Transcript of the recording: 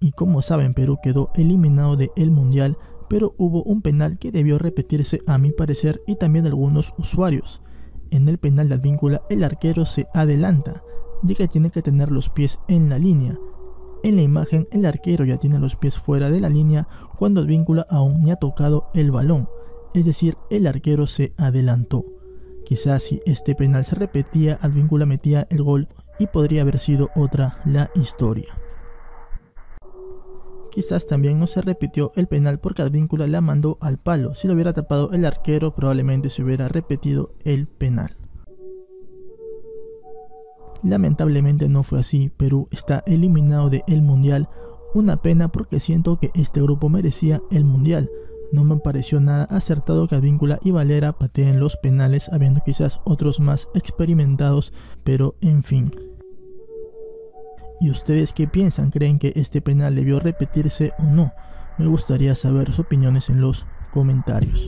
Y como saben, Perú quedó eliminado del Mundial, pero hubo un penal que debió repetirse a mi parecer y también algunos usuarios. En el penal de Advíncula el arquero se adelanta, ya que tiene que tener los pies en la línea. En la imagen el arquero ya tiene los pies fuera de la línea cuando Advíncula aún ni ha tocado el balón, es decir, el arquero se adelantó. Quizás si este penal se repetía, Advíncula metía el gol y podría haber sido otra la historia. Quizás también no se repitió el penal porque Advíncula la mandó al palo. Si lo hubiera tapado el arquero probablemente se hubiera repetido el penal. Lamentablemente no fue así, Perú está eliminado del Mundial. Una pena porque siento que este grupo merecía el Mundial. No me pareció nada acertado que Advíncula y Valera pateen los penales, habiendo quizás otros más experimentados, pero en fin. ¿Y ustedes qué piensan? ¿Creen que este penal debió repetirse o no? Me gustaría saber sus opiniones en los comentarios.